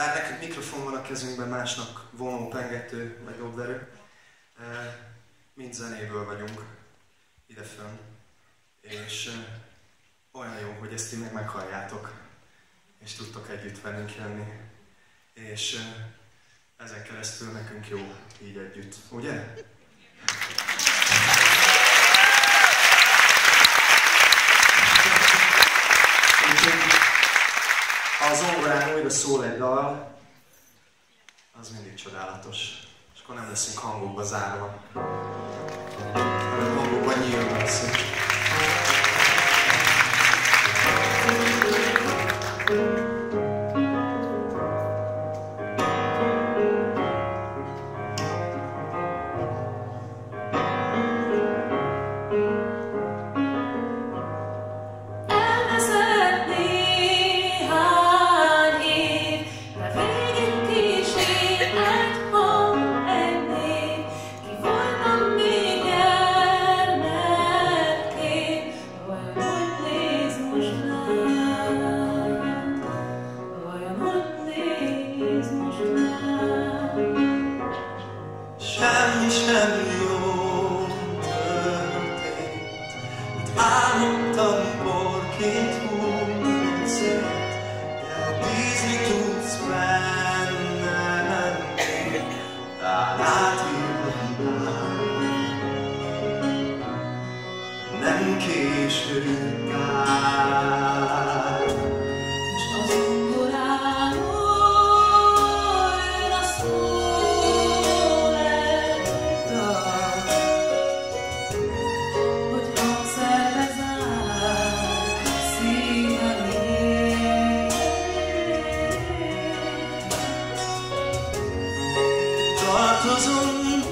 bár nekünk mikrofon van a kezünkben, másnak vonó, pengető vagy dobverő, mind zenéből vagyunk idefön. És olyan jó, hogy ezt ti meg meghalljátok, és tudtok együtt velünk jönni. És ezen keresztül nekünk jó így együtt, ugye? Zongorán újra szól egy dal, az mindig csodálatos. És akkor nem leszünk hangokba zárva, hanem hangokba nyílva leszünk. a montón porque 천국